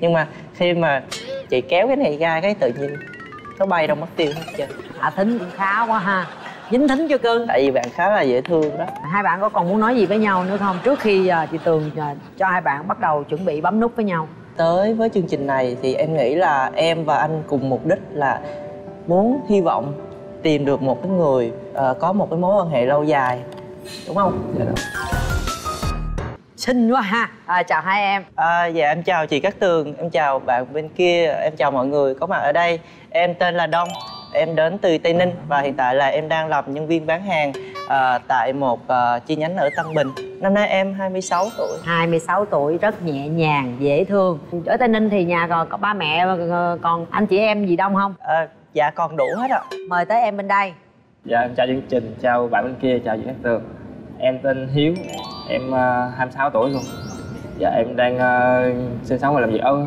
nhưng mà khi mà chị kéo cái này ra cái tự nhiên nó bay đâu mất tiêu hết trơn. Hạ thính cũng khá quá ha. Dính thính chưa cưng tại vì bạn khá là dễ thương đó. Hai bạn có còn muốn nói gì với nhau nữa không? Trước khi à, chị tường à, cho hai bạn bắt đầu chuẩn bị bấm nút với nhau. Tới với chương trình này thì em nghĩ là em và anh cùng mục đích là muốn hy vọng tìm được một cái người uh, có một cái mối quan hệ lâu dài. Đúng không? Dạ đúng xinh quá ha. À, chào hai em. À, dạ em chào chị Cát Tường em chào bạn bên kia em chào mọi người có mặt ở đây. Em tên là Đông em đến từ Tây Ninh và hiện tại là em đang làm nhân viên bán hàng à, tại một à, chi nhánh ở Tân Bình. Năm nay em 26 tuổi. 26 tuổi rất nhẹ nhàng dễ thương. Ở Tây Ninh thì nhà còn có ba mẹ còn anh chị em gì đông không? À, dạ còn đủ hết ạ. Mời tới em bên đây. Dạ em chào chương trình chào bạn bên kia chào chị Cát Tường. Em tên Hiếu em uh, ờ, 26 tuổi luôn. Dạ em đang uh, sinh sống và làm việc ở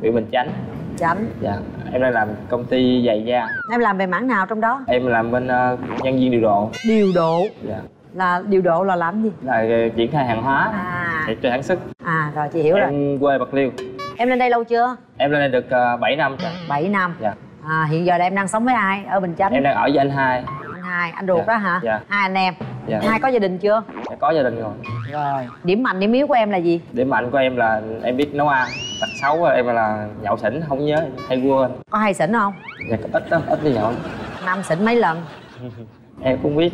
huyện Bình Chánh. Chánh dạ em đang làm công ty giày da. Em làm về mảng nào trong đó? Em làm bên uh, nhân viên điều độ. Điều độ? Dạ. Là điều độ là làm gì? Là uh, triển khai hàng hóa à. để sản xuất à rồi chị hiểu em rồi. em quê bạc liêu. Em lên đây lâu chưa? Em lên đây được uh, 7 năm. Rồi 7 năm. Dạ. À hiện giờ là em đang sống với ai? Ở bình chánh. Em đang ở với anh hai. Anh hai anh ruột dạ. đó hả? Dạ. Hai anh em dạ. Hai có gia đình chưa? Dạ, có gia đình rồi. Rồi. Điểm mạnh điểm yếu của em là gì? Điểm mạnh của em là em biết nấu ăn. Tật xấu của em là nhậu xỉn không nhớ hay quên. Có hay xỉn không? Dạ ít đó ít đi nhậu. Năm xỉn mấy lần? Em cũng biết.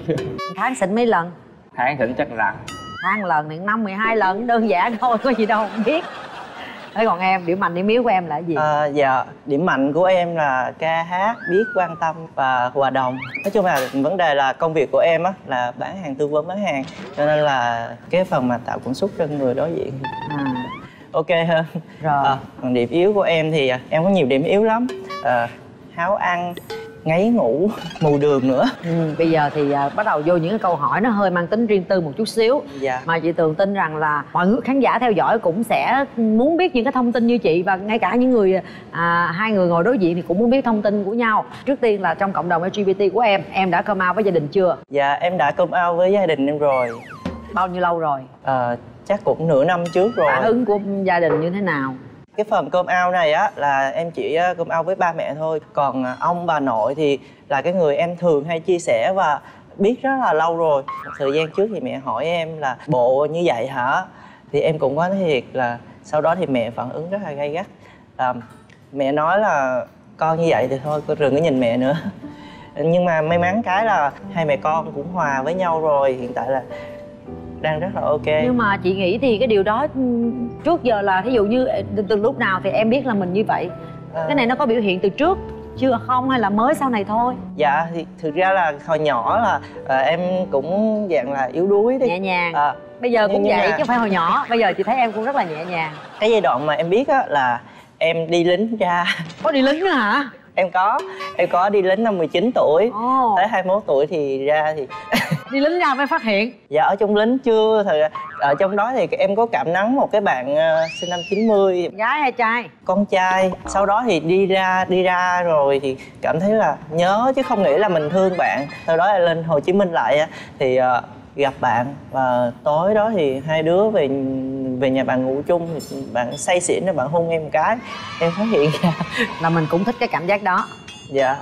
Tháng xỉn mấy lần? Tháng xỉn chắc là tháng lần thì năm mười hai lần đơn giản thôi có gì đâu không biết thế còn em điểm mạnh điểm yếu của em là gì? À, dạ điểm mạnh của em là ca hát biết quan tâm và hòa đồng. Nói chung là vấn đề là công việc của em á là bán hàng tư vấn bán hàng. Cho nên là cái phần mà tạo cảm xúc cho người đối diện. À. ok hơn rồi. À, còn điểm yếu của em thì em có nhiều điểm yếu lắm. À, háo ăn ngáy ngủ mù đường nữa. Ừ, bây giờ thì à, bắt đầu vô những cái câu hỏi nó hơi mang tính riêng tư một chút xíu. Dạ. mà chị tường tin rằng là mọi người khán giả theo dõi cũng sẽ muốn biết những cái thông tin như chị và ngay cả những người à, hai người ngồi đối diện thì cũng muốn biết thông tin của nhau. Trước tiên là trong cộng đồng lgbt của em em đã come out với gia đình chưa? Dạ em đã come out với gia đình em rồi. Bao nhiêu lâu rồi? À, chắc cũng nửa năm trước rồi. Phản ứng của gia đình như thế nào cái phần cơm ao này á là em chỉ cơm ao với ba mẹ thôi. Còn à, ông bà nội thì là cái người em thường hay chia sẻ và biết rất là lâu rồi. Một thời gian trước thì mẹ hỏi em là bộ như vậy hả? Thì em cũng có nói thiệt là sau đó thì mẹ phản ứng rất là gay gắt. À, mẹ nói là con như vậy thì thôi con đừng có nhìn mẹ nữa. Nhưng mà may mắn cái là hai mẹ con cũng hòa với nhau rồi. Hiện tại là đang rất là ok. Nhưng mà chị nghĩ thì cái điều đó ừ, trước giờ là ví dụ như từ, từ lúc nào thì em biết là mình như vậy. À... cái này nó có biểu hiện từ trước chưa không hay là mới sau này thôi? Dạ thì thực ra là hồi nhỏ là à, em cũng dạng là yếu đuối đi. Nhẹ nhàng. À, bây giờ cũng vậy chứ không phải hồi nhỏ. Bây giờ chị thấy em cũng rất là nhẹ nhàng. Cái giai đoạn mà em biết á là em đi lính ra. Có đi lính nữa hả? Em có. Em có đi lính năm 19 tuổi. Oh. tới 21 tuổi thì ra thì đi lính ra mới phát hiện. Dạ ở trong lính chưa thì ở trong đó thì em có cảm nắng một cái bạn uh, sinh năm 90 gái hay trai? Con trai. Sau đó thì đi ra đi ra rồi thì cảm thấy là nhớ chứ không nghĩ là mình thương bạn. Sau đó là lên Hồ Chí Minh lại thì uh, gặp bạn. Và tối đó thì hai đứa về về nhà bạn ngủ chung thì bạn say xỉn rồi bạn hôn em một cái. Em phát hiện ra là mình cũng thích cái cảm giác đó. Dạ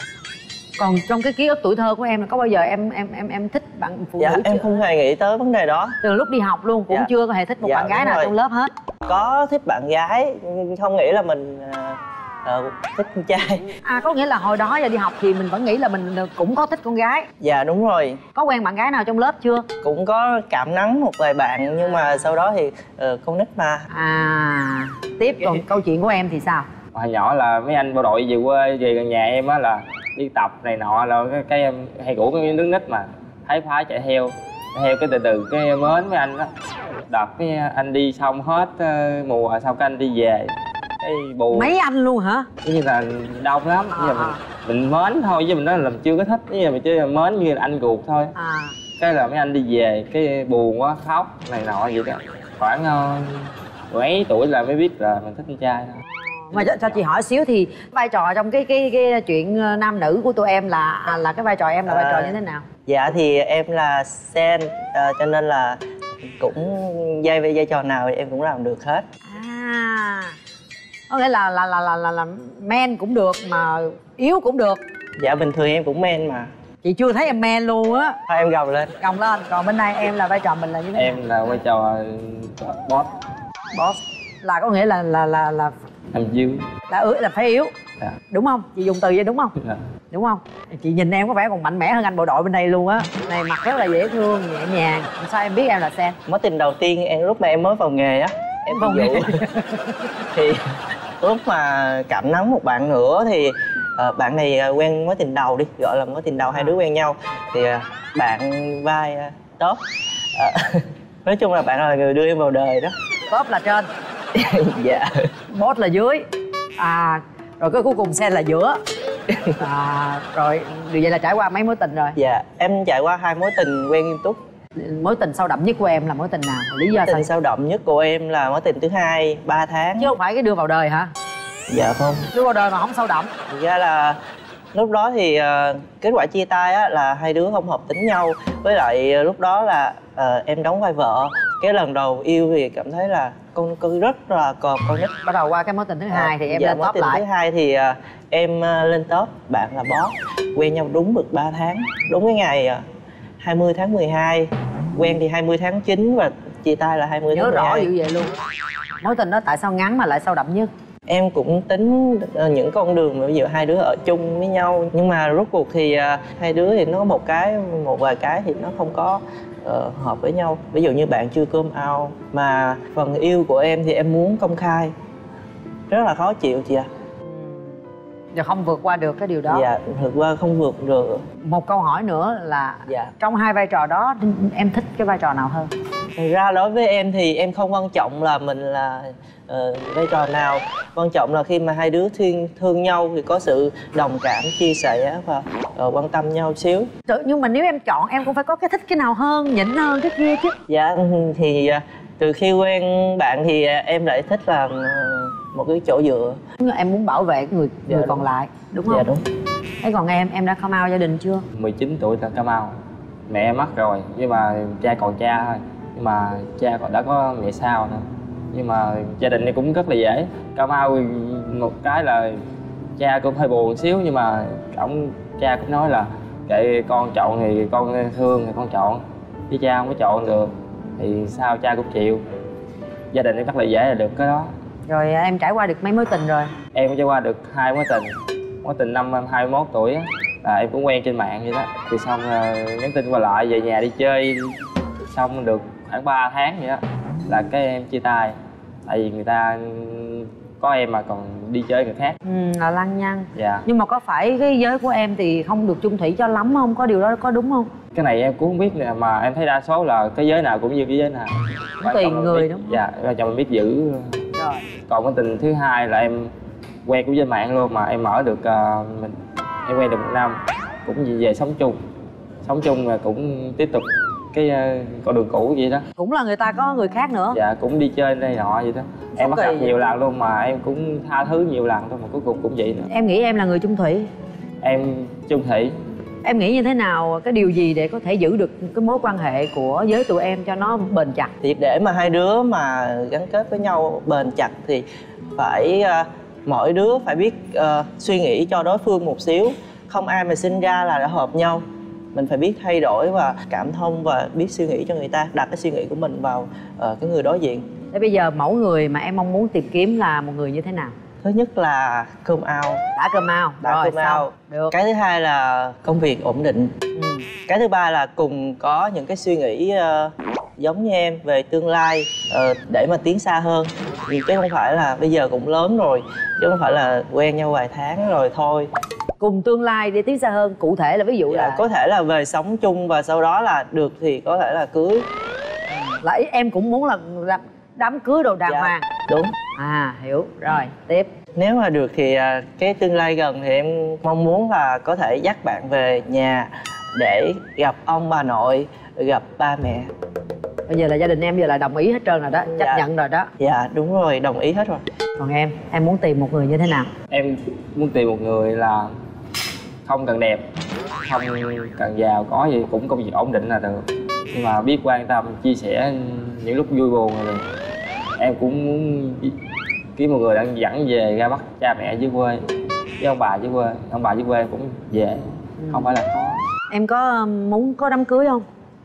còn trong cái ký ức tuổi thơ của em là có bao giờ em em em em thích bạn phụ dạ, nữ em không hề nghĩ tới vấn đề đó. Từ lúc đi học luôn cũng dạ. chưa có hề thích một dạ, bạn gái nào rồi. trong lớp hết. Có thích bạn gái không nghĩ là mình uh, ờ thích con trai. À có nghĩa là hồi đó giờ đi học thì mình vẫn nghĩ là mình cũng có thích con gái. Dạ đúng rồi. Có quen bạn gái nào trong lớp chưa? Cũng có cảm nắng một vài bạn nhưng mà sau đó thì uh, con nít mà. À tiếp. Còn câu chuyện của em thì sao? Hồi nhỏ là mấy anh bộ đội về quê về gần nhà em á là đi tập này nọ là cái, cái em hay rủ cái đứa nít mà thấy phái chạy theo theo cái từ từ cái mến với anh đó. Đợt cái anh đi xong hết uh, mùa sau cái anh đi về. Cái buồn mấy anh luôn hả? Như là đông lắm. À. mình, mình mến thôi chứ mình nói là mình chưa có thích. Như là mình chỉ mến như là anh ruột thôi. À. cái là mấy anh đi về cái buồn quá khóc này nọ vậy đó. Khoảng uh, mấy tuổi là mới biết là mình thích con trai thôi mà cho, cho chị hỏi xíu thì vai trò trong cái cái cái chuyện ờ, nam nữ của tụi em là à, là cái vai trò em là vai trò như thế nào? dạ thì em là sen uh, cho nên là cũng dây về vai trò nào thì em cũng làm được hết. À có nghĩa là là là là là, là men cũng được mà yếu cũng được. Dạ bình thường em cũng men mà. Chị chưa thấy em men luôn á. Thôi em gồng lên. Gồng lên còn bên đây em là vai trò mình là như thế nào? em là vai trò boss. Boss là có nghĩa là là là là làm dương là ứ là phải yếu. Dạ. đúng không? Chị dùng từ vậy đúng không? Dạ. đúng không? Chị nhìn em có vẻ còn mạnh mẽ hơn anh bộ đội bên đây luôn á. Này mặt rất là dễ thương nhẹ nhàng. Sao em biết em là sen mối tình đầu tiên em lúc mà em mới vào nghề á em Vào nghề. thì lúc mà cảm nắng một bạn nữa thì ờ, bạn này ờ, quen mối tình đầu đi gọi là mối tình đầu hai đứa quen nhau. Thì ờ, bạn vai ờ, top Ờ, nói chung là bạn là người đưa em vào đời đó. Top là trên. Dạ boss là dưới. À rồi cái cuối cùng sen là giữa. À rồi điều vậy là trải qua mấy mối tình rồi? Dạ em trải qua hai mối tình quen nghiêm túc. Mối tình sâu đậm nhất của em là mối tình nào? Lý do sao? tình sâu đậm nhất của em là mối tình thứ hai 3 tháng. Chứ không phải cái đưa vào đời hả? Dạ không. Đưa vào đời mà không sâu đậm. Thực ra là lúc đó thì ờ, kết quả chia tay á là hai đứa không hợp tính nhau. Với lại ờ, lúc đó là ờ, em đóng vai vợ cái lần đầu yêu thì cảm thấy là con con rất là còn con nít bắt đầu qua cái mối tình thứ hai thì em dạ, lên mối top tình lại. thứ hai thì ờ, em ờ, lên top bạn là boss quen nhau đúng được 3 tháng đúng cái ngày ờ, 20 tháng 12 quen thì 20 tháng 9 và chia tay là 20 nhớ tháng rõ 12 dữ vậy luôn. Mối tình đó tại sao ngắn mà lại sâu đậm nhất? Em cũng tính những con đường mà ví dụ hai đứa ở chung với nhau. Nhưng mà rốt cuộc thì hai đứa thì nó có một cái một vài cái thì nó không có ờ, hợp với nhau. Ví dụ như bạn chưa cơm ao mà phần yêu của em thì em muốn công khai. Rất là khó chịu chị ạ. Giờ không vượt qua được cái điều đó. Dạ thực qua không vượt được. Một câu hỏi nữa là dạ. trong hai vai trò đó em thích cái vai trò nào hơn? Thực ra đối với em thì em không quan trọng là mình là ờ, vai trò nào? Quan trọng là khi mà hai đứa thương thương nhau thì có sự đồng cảm chia sẻ và ờ, quan tâm nhau xíu. Tự- nhưng mà nếu em chọn em cũng phải có cái thích cái nào hơn nhỉnh hơn cái kia chứ. Dạ thì à, từ khi quen bạn thì à, em lại thích làm à, một cái chỗ dựa. em muốn bảo vệ người Dạ, người đúng. còn lại đúng không? Dạ đúng. thế còn em em đã come out gia đình chưa? 19 tuổi là Cà Mau mẹ em mất rồi nhưng mà cha còn cha thôi. Nhưng mà cha còn đã có mẹ sau nữa nhưng mà gia đình em cũng rất là dễ. Cà Mau một cái là cha cũng hơi buồn xíu nhưng mà ông cha cũng nói là kệ con chọn thì con thương thì con chọn chứ cha không có chọn được thì sao cha cũng chịu. Gia đình em rất là dễ là được cái đó. Rồi à, em trải qua được mấy mối tình rồi? Em cũng trải qua được hai mối tình mối tình năm em 21 tuổi á. Là em cũng quen trên mạng vậy đó. Thì xong ờ, nhắn tin qua lại về nhà đi chơi xong được khoảng 3 tháng vậy đó là cái em chia tay tại vì người ta có em mà còn đi chơi người khác. Ừ, là lăng nhăng. Dạ. Nhưng mà có phải cái giới của em thì không được chung thủy cho lắm không? Có điều đó có đúng không? Cái này em cũng không biết nè mà em thấy đa số là cái giới nào cũng như cái giới nào. Quan tùy người biết- đúng không? dạ quan trọng mình biết giữ. Rồi. Còn cái tình thứ hai là em quen cũng trên mạng luôn mà em mở được ờ, mình em quen được một năm. Cũng về, về sống chung. Sống chung là cũng tiếp tục cái ờ, con đường cũ vậy đó. Cũng là người ta có người khác nữa. Dạ cũng đi chơi đây nọ vậy đó. Em bắt gặp vậy? nhiều lần luôn mà em cũng tha thứ nhiều lần thôi mà cuối cùng cũng vậy nữa. Em nghĩ em là người chung thủy. Em chung thủy. Em nghĩ như thế nào? Cái điều gì để có thể giữ được cái mối quan hệ của giới tụi em cho nó bền chặt? Thì để mà hai đứa mà gắn kết với nhau bền chặt thì phải à, mỗi đứa phải biết à, suy nghĩ cho đối phương một xíu. Không ai mà sinh ra là đã hợp nhau. Mình phải biết thay đổi và cảm thông và biết suy nghĩ cho người ta, đặt cái suy nghĩ của mình vào ờ, cái người đối diện. thế bây giờ mẫu người mà em mong muốn tìm kiếm là một người như thế nào Thứ nhất là cơm ao, đã cơm ao đã rồi cơm ao. được Cái thứ hai là công việc ổn định. ừ. cái thứ ba là cùng có những cái suy nghĩ ờ, giống như em về tương lai ờ, để mà tiến xa hơn. Vì chứ không phải là bây giờ cũng lớn rồi chứ không phải là quen nhau vài tháng rồi thôi. Cùng tương lai để tiến xa hơn cụ thể là ví dụ dạ, là có thể là về sống chung và sau đó là được thì có thể là cưới. Là ý em cũng muốn là đám, đám cưới đồ đàng Dạ. hoàng. đúng. À hiểu. Rồi tiếp. Nếu mà được thì à, cái tương lai gần thì em mong muốn là có thể dắt bạn về nhà để gặp ông bà nội gặp ba mẹ. Bây giờ là gia đình em giờ là đồng ý hết trơn rồi đó chấp Dạ. nhận rồi đó. Dạ đúng rồi đồng ý hết rồi. Còn em em muốn tìm một người như thế nào? Em muốn tìm một người là không cần đẹp không cần giàu có gì cũng công việc ổn định là được. Nhưng mà biết quan tâm chia sẻ những lúc vui buồn là được. Em cũng muốn kiếm một người đang dẫn về ra bắt cha mẹ dưới quê với ông bà dưới quê. Ông bà dưới quê cũng dễ không phải là khó. Em có muốn có đám cưới không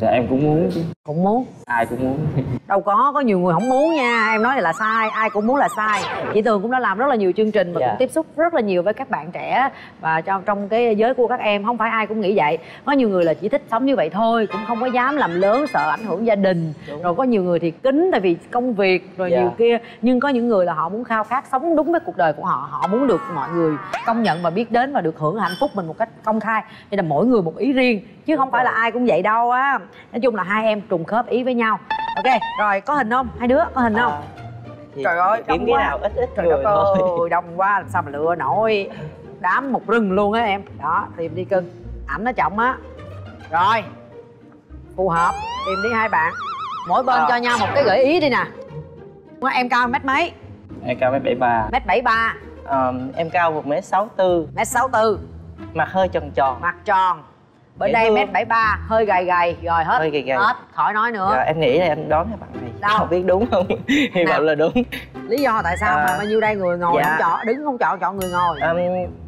thì em cũng muốn. Chứ cũng muốn. Ai cũng muốn. Đâu có có nhiều người không muốn nha. Em nói là sai ai cũng muốn là sai. Chị tường cũng đã làm rất là nhiều chương trình và Dạ. cũng tiếp xúc rất là nhiều với các bạn trẻ và trong trong cái giới của các em. Không phải ai cũng nghĩ vậy. Có nhiều người là chỉ thích sống như vậy thôi cũng không có dám làm lớn sợ ảnh hưởng gia đình. Đúng. rồi có nhiều người thì kính tại vì công việc rồi Dạ. nhiều kia. Nhưng có những người là họ muốn khao khát sống đúng với cuộc đời của họ. Họ muốn được mọi người công nhận và biết đến và được hưởng hạnh phúc mình một cách công khai. Nên là mỗi người một ý riêng chứ không phải là ai cũng vậy đâu á nói chung là hai em trùng khớp ý với nhau. Ok rồi có hình không? Hai đứa có hình không? À, Trời ơi, kiếm cái nào ít ít trời đất ơi đông quá làm sao mà lựa nổi. Đám một rừng luôn á em. Đó tìm đi cưng. Ảnh nó trọng á. Rồi phù hợp. Tìm đi hai bạn. Mỗi bên À. cho nhau một cái gợi ý đi nè. Em cao mét mấy? Em cao mét bảy ba. Mét bảy ba. Ờm, em cao một m sáu tư. Mét sáu tư. Mặt hơi tròn tròn. Mặt tròn bên Dễ đây mét bảy ba hơi gầy gầy. Rồi hết. Hơi gầy gầy. hết khỏi nói nữa. Rồi, em nghĩ là em đoán cái bạn này. Đâu? không biết đúng không? Hy vọng là đúng. Lý do tại sao À. mà bao nhiêu đây người ngồi Dạ. không chọn đứng không chọn chọn người ngồi? Ờm,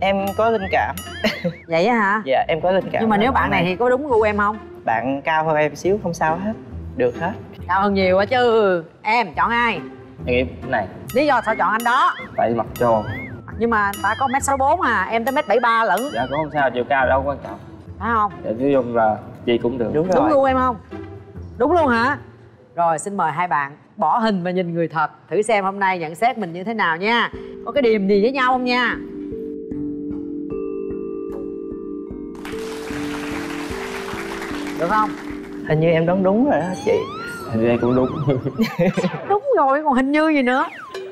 em có linh cảm. Vậy á hả? Dạ em có linh cảm nhưng mà nếu bạn này thì có đúng gu em không? Bạn cao hơn em xíu không sao hết. Được hết. Cao hơn nhiều á chứ. Em chọn ai? Em nghĩ này. Lý do sao chọn anh đó? Tại mặt tròn. Nhưng mà ta có mét sáu bốn à em tới mét bảy ba lẫn dạ cũng không sao chiều cao đâu quan trọng phải không? Dạ nói chung là gì cũng được. Đúng đúng gu em không? Đúng luôn hả? Rồi xin mời hai bạn bỏ hình và nhìn người thật. Thử xem hôm nay nhận xét mình như thế nào nha. Có cái điểm gì với nhau không nha? Được không? Hình như em đoán đúng rồi đó chị. Thì đây cũng đúng. Đúng rồi còn hình như gì nữa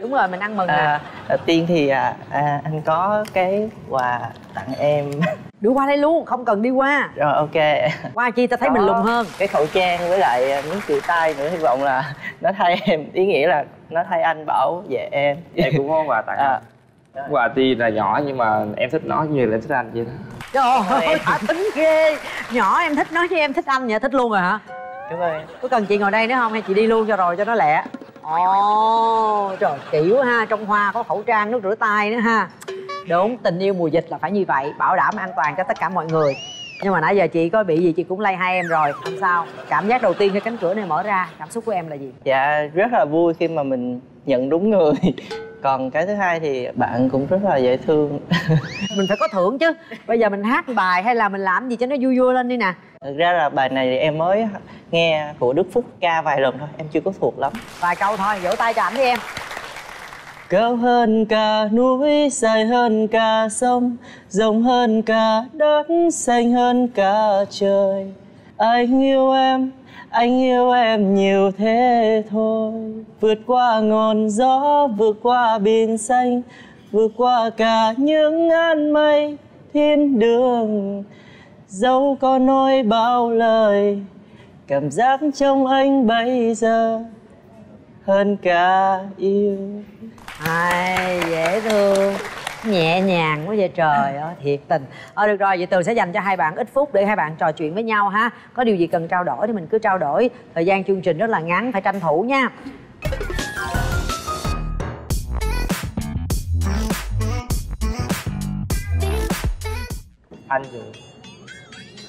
đúng rồi mình ăn mừng nè. À, đầu tiên thì à, à, anh có cái quà tặng em. Đi qua đây luôn không cần đi qua. Rồi ok. Qua chi ta thấy mình Có lùn hơn. cái khẩu trang với lại à, miếng chịu tay nữa hy vọng là nó thay em. Ý nghĩa là nó thay anh bảo vệ em. Em cũng có quà tặng. À, quà tuy là nhỏ nhưng mà em thích nó như là em thích anh vậy đó trời ơi thả tính ghê. Nhỏ em thích nói với em thích anh vậy thích luôn rồi hả? Ơn em. Có cần chị ngồi đây nữa không hay chị đi luôn cho rồi cho nó lẹ ồ, trời kỹ quá ha, trong hoa có khẩu trang, nước rửa tay nữa ha. Đúng, tình yêu mùa dịch là phải như vậy, bảo đảm an toàn cho tất cả mọi người. Nhưng mà nãy giờ chị có bị gì, chị cũng lay hai em rồi, không sao. Cảm giác đầu tiên khi cánh cửa này mở ra, cảm xúc của em là gì? Dạ rất là vui khi mà mình nhận đúng người còn cái thứ hai thì bạn cũng rất là dễ thương. Mình phải có thưởng chứ. Bây giờ mình hát bài hay là mình làm gì cho nó vui vui lên đi nè. Thực ra là bài này thì em mới nghe của đức phúc ca vài lần thôi em chưa có thuộc lắm. Vài câu thôi vỗ tay cho ảnh đi em. Cao hơn cả núi, dài hơn cả sông Rộng hơn cả đất, xanh hơn cả trời. Anh yêu em, anh yêu em nhiều thế thôi. Vượt qua ngọn gió, vượt qua biển xanh Vượt qua cả những ngàn mây thiên đường. Dẫu có nói bao lời Cảm giác trong anh bây giờ hơn cả yêu. Ai, dễ thương nhẹ nhàng quá vậy trời ơi thiệt tình. Ờ được rồi vậy tường sẽ dành cho hai bạn ít phút để hai bạn trò chuyện với nhau ha. Có điều gì cần trao đổi thì mình cứ trao đổi. Thời gian chương trình rất là ngắn phải tranh thủ nha. Anh thì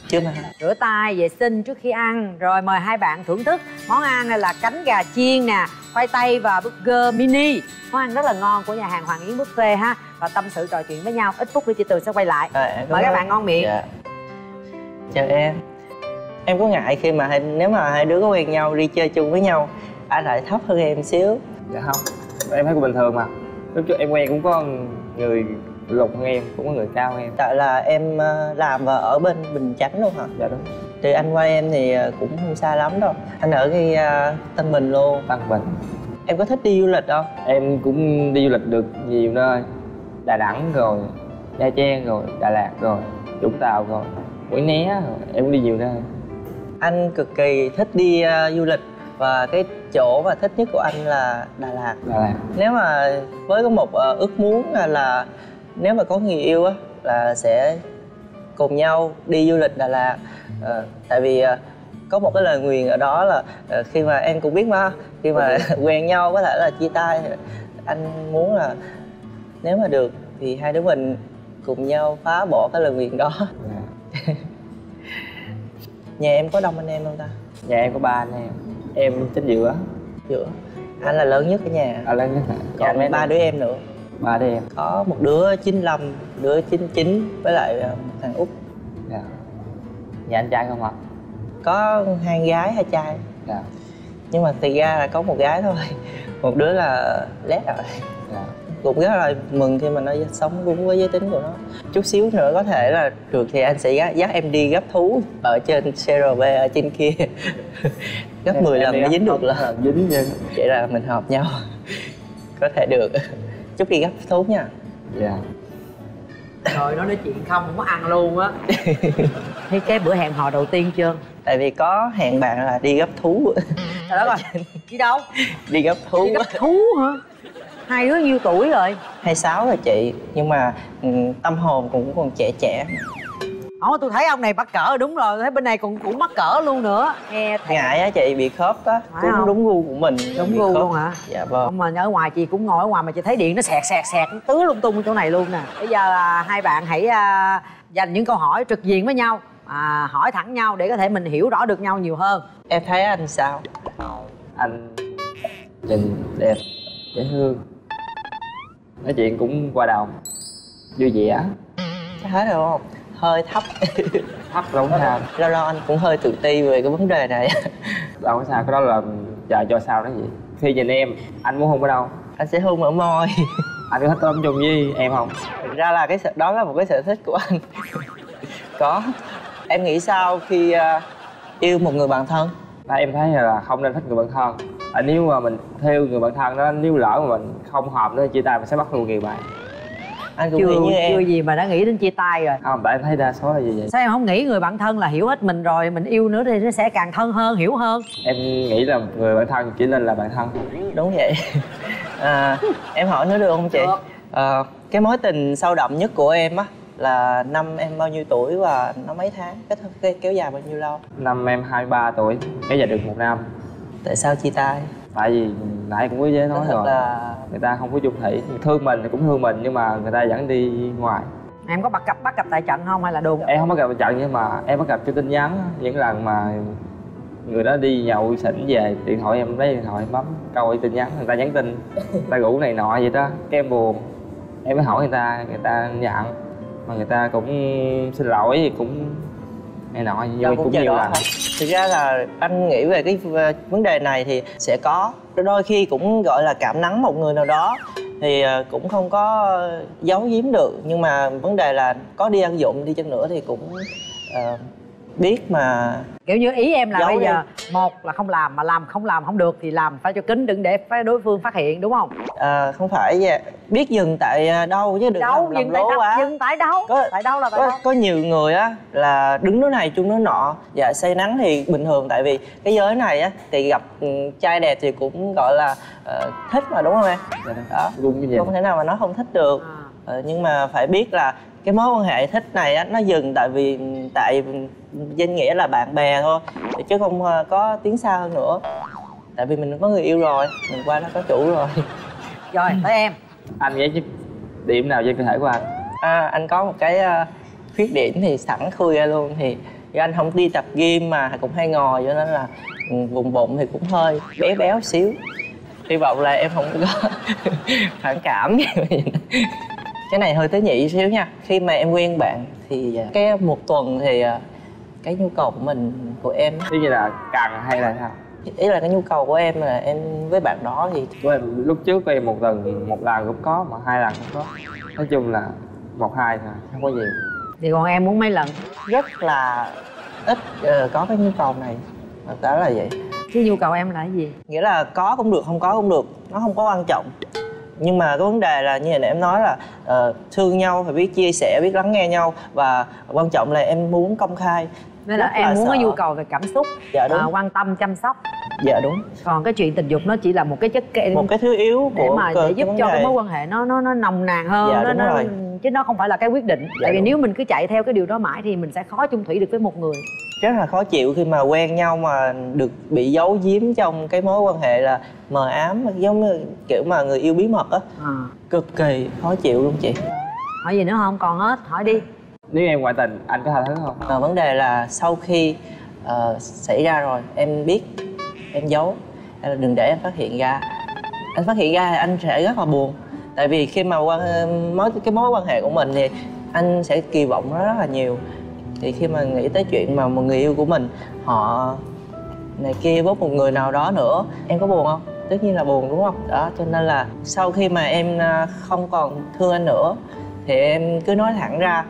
chưa mà rửa tay vệ sinh trước khi ăn. Rồi mời hai bạn thưởng thức món ăn này là cánh gà chiên nè khoai tây và burger mini. Món ăn rất là ngon của nhà hàng hoàng yến buffet ha. Và tâm sự trò chuyện với nhau ít phút nữa chị tường sẽ quay lại. Cảm mời các bạn ngon miệng. Dạ. chào em. Em có ngại khi mà hai, nếu mà hai đứa có quen nhau đi chơi chung với nhau anh lại thấp hơn em xíu? Dạ không em thấy cũng bình thường mà. Lúc trước em quen cũng có người lục hơn em cũng có người cao hơn em. Tại là em ờ, làm và ở bên bình chánh luôn hả? Dạ đúng thì anh qua em thì ờ, cũng không xa lắm đâu. Anh ở cái ờ, tân bình luôn. Tân Bình. Em có thích đi du lịch không? Em cũng đi du lịch được nhiều nơi. Đà Nẵng rồi Nha Trang rồi Đà Lạt rồi Vũng Tàu rồi Mũi Né rồi em cũng đi nhiều nơi. Anh cực kỳ thích đi ờ, du lịch và cái chỗ mà thích nhất của anh là Đà Lạt. Đà Lạt. Nếu mà với có một ờ, ước muốn là, là nếu mà có người yêu á là sẽ cùng nhau đi du lịch Đà Lạt Ờ, tại vì ờ, có một cái lời nguyền ở đó là ờ, khi mà em cũng biết mà khi mà quen nhau có thể là chia tay anh muốn là nếu mà được thì hai đứa mình cùng nhau phá bỏ cái lời nguyền đó. Dạ. nhà em có đông anh em không ta? Nhà em có ba anh em em chính giữa. Giữa? Anh là lớn nhất ở nhà. À, lên nhà còn ba đứa em nữa. Ba đứa em. Có một đứa 95 đứa 99 với lại một thằng út. Dạ nhà anh trai không ạ? Có hai gái hai trai. Dạ. Nhưng mà thì ra là có một gái thôi. Một đứa là lét rồi. Dạ. Cũng rất là mừng khi mà nó sống đúng với giới tính của nó. Chút xíu nữa có thể là được thì anh sẽ dắt, em đi gấp thú ở trên CRV ở trên kia. Gấp 10 lần mới dính được là dính chứ vậy là mình hợp nhau. Có thể được. Chúc đi gấp thú nha. Dạ rồi nó nói chuyện không không có ăn luôn á. Thấy cái bữa hẹn hò đầu tiên chưa? Tại vì có hẹn bạn là đi gấp thú. Trời đất ơi đi đâu? Đi gấp thú. Đi gấp thú hả? Hai đứa nhiêu tuổi rồi? 26 rồi chị nhưng mà ừ, tâm hồn cũng còn trẻ trẻ Ồ tôi thấy ông này bắt cỡ đúng rồi, thấy bên này cũng cũng mắc cỡ luôn nữa. Nghe thèm. ngại á chị bị khớp á cũng không? đúng gu của mình Đúng gu luôn hả? dạ vâng Ông mà ở ngoài chị cũng ngồi ở ngoài mà chị thấy điện nó sẹt sẹt sẹt tứ lung tung ở chỗ này luôn nè. Bây giờ à, hai bạn hãy à, dành những câu hỏi trực diện với nhau, à, hỏi thẳng nhau để có thể mình hiểu rõ được nhau nhiều hơn. em thấy anh sao anh nhìn đẹp dễ thương nói chuyện cũng qua đầu vui vẻ Chắc hết rồi không hơi thấp. Thấp đâu có sao. Lâu lâu anh cũng hơi tự ti về cái vấn đề này. Đâu có sao cái đó là chờ cho sao đó gì. Khi nhìn em anh muốn hôn ở đâu? Anh sẽ hôn ở môi. Anh có thích tôm chung với em không? Thực ra là cái sở, đó là một cái sở thích của anh. Có. Em nghĩ sao khi à, yêu một người bạn thân? Tại em thấy là không nên thích người bạn thân. À, nếu mà mình theo người bạn thân đó nếu lỡ mà mình không hợp nữa chia tay mình sẽ bắt luôn người bạn anh cũng Chưa nghĩ như chưa em gì mà đã nghĩ đến chia tay rồi. không tại em thấy đa số là như vậy. Sao em không nghĩ người bạn thân là hiểu hết mình rồi, mình yêu nữa thì nó sẽ càng thân hơn, hiểu hơn. em nghĩ là người bạn thân chỉ nên là bạn thân đúng vậy. À, em hỏi nữa được không chị? Được. à, cái mối tình sâu đậm nhất của em á là năm em bao nhiêu tuổi và nó mấy tháng? Cái, cái kéo dài bao nhiêu lâu? Năm em 23 tuổi kéo dài được một năm. Tại sao chia tay tại vì nãy cũng có dễ nói rồi là người ta không có chung thủy thương mình thì cũng thương mình nhưng mà người ta vẫn đi ngoài Em có bắt gặp bắt gặp tại trận không hay là đùn? em không có gặp trận nhưng mà em có gặp trên tin nhắn những lần mà người đó đi nhậu xỉn về điện thoại em lấy điện thoại em bấm câu tin nhắn người ta nhắn tin người ta rủ này nọ vậy đó cái em buồn em mới hỏi người ta người ta nhận mà người ta cũng xin lỗi cũng này nọ Đâu nhưng cũng chờ nhiều đó lần thôi. thực ra là anh nghĩ về cái v- vấn đề này thì sẽ có đôi khi cũng gọi là cảm nắng một người nào đó thì ờ, cũng không có giấu giếm được nhưng mà vấn đề là có đi ăn dụng đi chăng nữa thì cũng ờ, biết mà kiểu như ý em là Giấu bây đi. giờ một là không làm mà làm không làm không được thì làm phải cho kín đừng để phải đối phương phát hiện đúng không? Ờ, không phải vậy. biết dừng tại ờ, đâu chứ đừng đâu làm, làm dừng tại lố đâu? quá. Dừng tại đâu? Có- tại đâu là tại có, đâu? có nhiều người á là đứng núi này chung núi nọ. Dạ say nắng thì bình thường tại vì cái giới này á thì gặp ừ, trai đẹp thì cũng gọi là ờ, thích mà đúng không em? Dạ đó. Cũng không thể nào mà nó không thích được. À. Ờ, nhưng mà phải biết là cái mối quan hệ thích này á nó dừng tại vì tại danh nghĩa là bạn bè thôi chứ không ờ, có tiến xa hơn nữa. Tại vì mình có người yêu rồi mình qua đó có chủ rồi. Rồi tới em. Anh nghĩ chứ điểm nào trên cơ thể của anh? À, anh có một cái ờ, khuyết điểm thì sẵn khui ra luôn thì do anh không đi tập gym mà cũng hay ngồi cho nên là ừ, vùng bụng thì cũng hơi béo béo xíu. Hy vọng là em không có phản cảm cái này hơi tế nhị xíu nha. Khi mà em quen bạn thì ờ, cái một tuần thì ờ, cái nhu cầu của mình của em ví như là cần hay là sao? Ý là cái nhu cầu của em là em với bạn đó thì của em lúc trước của em một lần một lần cũng có mà hai lần cũng có. Nói chung là một hai thôi không có nhiều. Thì còn em muốn mấy lần? Rất là ít ờ, có cái nhu cầu này. Đó là vậy. Cái nhu cầu em là cái gì? Nghĩa là có cũng được không có cũng được. Nó không có quan trọng nhưng mà cái vấn đề là như nãy em nói là ờ, thương nhau phải biết chia sẻ biết lắng nghe nhau và quan trọng là em muốn công khai nên là Rất em là muốn có sợ. nhu cầu về cảm xúc Dạ, đúng. à, quan tâm chăm sóc dạ đúng còn cái chuyện tình dục nó chỉ là một cái chất kệ một cái thứ yếu để của mà cơ- để giúp cho cái đề. mối quan hệ nó nó nó nồng nàn hơn Dạ, nó, nó rồi. chứ nó không phải là cái quyết định Dạ, tại vì đúng. nếu mình cứ chạy theo cái điều đó mãi thì mình sẽ khó chung thủy được với một người rất là khó chịu khi mà quen nhau mà được bị giấu giếm trong cái mối quan hệ là mờ ám giống như kiểu mà người yêu bí mật á. À. cực kỳ khó chịu luôn chị. Hỏi gì nữa không? Còn hết hỏi đi. Nếu em ngoại tình anh có tha thứ không? À, vấn đề là sau khi uh, xảy ra rồi em biết em giấu hay là đừng để em phát hiện ra. Anh phát hiện ra thì anh sẽ rất là buồn. Tại vì khi mà quan mối cái mối quan hệ của mình thì anh sẽ kỳ vọng nó rất là nhiều thì khi mà nghĩ tới chuyện mà một người yêu của mình họ này kia với một người nào đó nữa em có buồn không? Tất nhiên là buồn đúng không? Đó cho nên là sau khi mà em à, không còn thương anh nữa thì em cứ nói thẳng ra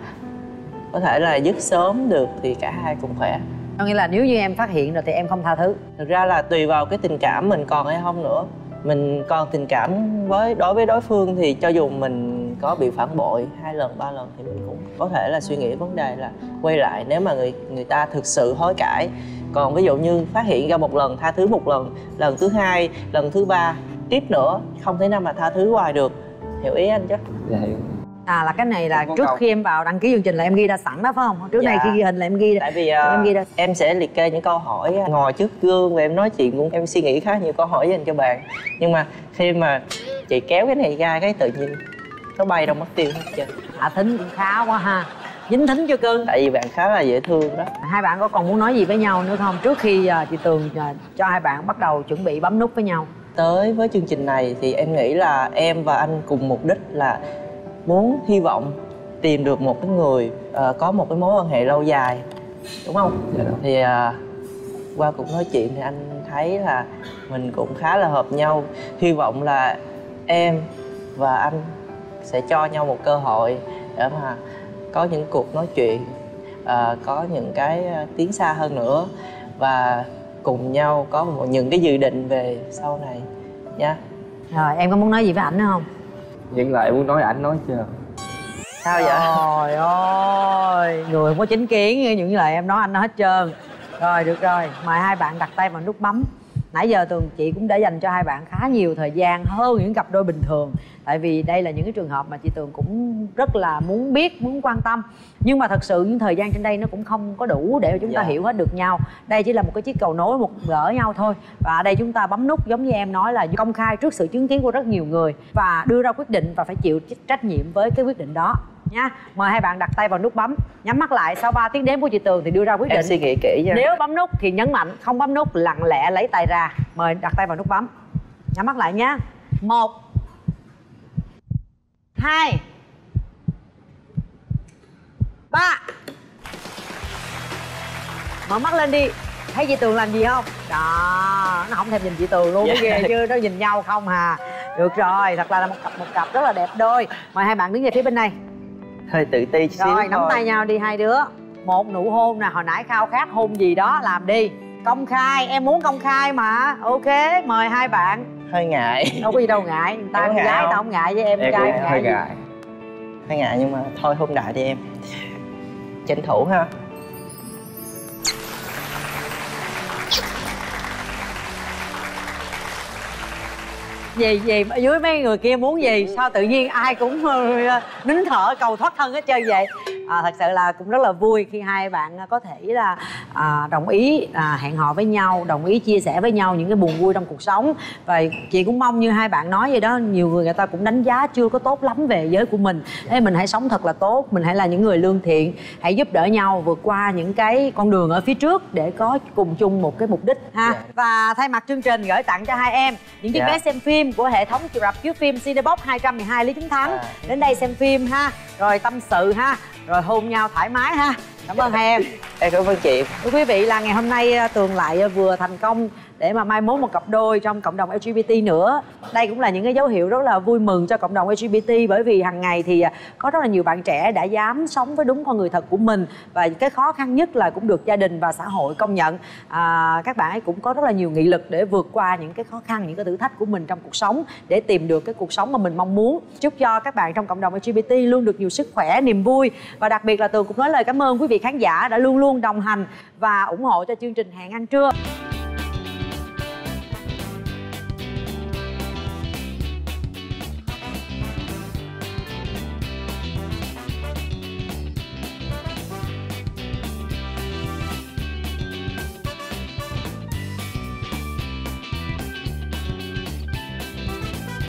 có thể là dứt sớm được thì cả hai cùng khỏe. Có nghĩa là nếu như em phát hiện rồi thì em không tha thứ. Thực ra là tùy vào cái tình cảm mình còn hay không nữa. Mình còn tình cảm với đối với đối phương thì cho dù mình có bị phản bội hai lần ba lần thì mình cũng có thể là suy nghĩ vấn đề là quay lại nếu mà người người ta thực sự hối cải. Còn ví dụ như phát hiện ra một lần tha thứ một lần lần thứ hai lần thứ ba tiếp nữa không thể nào mà tha thứ hoài được. Hiểu ý anh chứ? Dạ hiểu. À là cái này là trước câu. khi em vào đăng ký chương trình là em ghi ra sẵn đó phải không? Trước dạ. này khi ghi hình là em ghi tại vì uh, em ghi ra em sẽ liệt kê những câu hỏi ngồi trước gương và em nói chuyện cũng em suy nghĩ khá nhiều câu hỏi dành cho bạn. Nhưng mà khi mà chị kéo cái này ra cái tự nhiên nó bay đâu mất tiêu hết trơn. Hạ thính cũng khá quá ha. Dính thính chưa cưng tại vì bạn khá là dễ thương đó. Hai bạn có còn muốn nói gì với nhau nữa không? Trước khi uh, chị tường uh, cho hai bạn bắt đầu chuẩn bị bấm nút với nhau. Tới với chương trình này thì em nghĩ là em và anh cùng mục đích là muốn hy vọng tìm được một cái người uh, có một cái mối quan hệ lâu dài. Đúng không? Dạ thì uh, qua cuộc nói chuyện thì anh thấy là mình cũng khá là hợp nhau. Hy vọng là em và anh sẽ cho nhau một cơ hội để mà có những cuộc nói chuyện à, có những cái à, tiến xa hơn nữa và cùng nhau có một những cái dự định về sau này nha. Rồi em có muốn nói gì với ảnh nữa không? Những lời muốn nói ảnh nói chưa? Sao vậy? Trời ơi người không có chính kiến những lời em nói anh nói hết trơn. Rồi được rồi mời hai bạn đặt tay vào nút bấm nãy giờ tường chị cũng đã dành cho hai bạn khá nhiều thời gian hơn những cặp đôi bình thường tại vì đây là những cái trường hợp mà chị tường cũng rất là muốn biết muốn quan tâm nhưng mà thật sự những thời gian trên đây nó cũng không có đủ để chúng ta yeah. Dạ. hiểu hết được nhau đây chỉ là một cái chiếc cầu nối một gỡ nhau thôi và ở đây chúng ta bấm nút giống như em nói là công khai trước sự chứng kiến của rất nhiều người và đưa ra quyết định và phải chịu trách nhiệm với cái quyết định đó nha. Mời hai bạn đặt tay vào nút bấm nhắm mắt lại. Sau 3 tiếng đếm của chị tường thì đưa ra quyết định. em suy nghĩ kỹ nha. Nếu bấm nút thì nhấn mạnh không bấm nút lặng lẽ lấy tay ra. Mời đặt tay vào nút bấm. Nhắm mắt lại nhé một hai ba. Mở mắt lên đi. Thấy chị tường làm gì không? Đó nó không thèm nhìn chị tường luôn yeah. ghê chứ nó nhìn nhau không hà được rồi thật là một cặp một cặp rất là đẹp đôi. Mời hai bạn đứng về phía bên này hơi tự ti xíu rồi nắm tay nhau đi hai đứa. Một nụ hôn nè hồi nãy khao khát hôn gì đó làm đi. Công khai em muốn công khai mà. Ok mời hai bạn. Hơi ngại. Đâu có gì đâu ngại. Người ta con gái tao không? ngại với em, em trai ngại hơi ngại. Hơi ngại nhưng mà thôi hôn đại đi em. Tranh thủ ha gì gì ở dưới mấy người kia muốn gì? Sao tự nhiên ai cũng ờ, nín thở cầu thoát thân hết trơn vậy? À, thật sự là cũng rất là vui khi hai bạn có thể là à, đồng ý à, hẹn hò với nhau đồng ý chia sẻ với nhau những cái buồn vui trong cuộc sống và chị cũng mong như hai bạn nói vậy đó nhiều người người ta cũng đánh giá chưa có tốt lắm về giới của mình thế mình hãy sống thật là tốt mình hãy là những người lương thiện hãy giúp đỡ nhau vượt qua những cái con đường ở phía trước để có cùng chung một cái mục đích ha yeah. Dạ. và thay mặt chương trình gửi tặng cho hai em những chiếc yeah. Dạ. vé xem phim của hệ thống rạp chiếu phim Cinebox 212 Lý Chính Thắng à. đến đây xem phim ha rồi tâm sự ha rồi hôn nhau thoải mái ha cảm ơn hai em. Em cảm ơn chị. Thưa quý vị là ngày hôm nay à, tường lại à, vừa thành công để mà mai mốt một cặp đôi trong cộng đồng LGBT nữa. Đây cũng là những cái dấu hiệu rất là vui mừng cho cộng đồng LGBT bởi vì hàng ngày thì à, có rất là nhiều bạn trẻ đã dám sống với đúng con người thật của mình. Và cái khó khăn nhất là cũng được gia đình và xã hội công nhận. À, các bạn ấy cũng có rất là nhiều nghị lực để vượt qua những cái khó khăn những cái thử thách của mình trong cuộc sống để tìm được cái cuộc sống mà mình mong muốn. Chúc cho các bạn trong cộng đồng LGBT luôn được nhiều sức khỏe niềm vui. Và đặc biệt là tường cũng nói lời cảm ơn quý vị khán giả đã luôn luôn đồng hành và ủng hộ cho chương trình hẹn ăn trưa.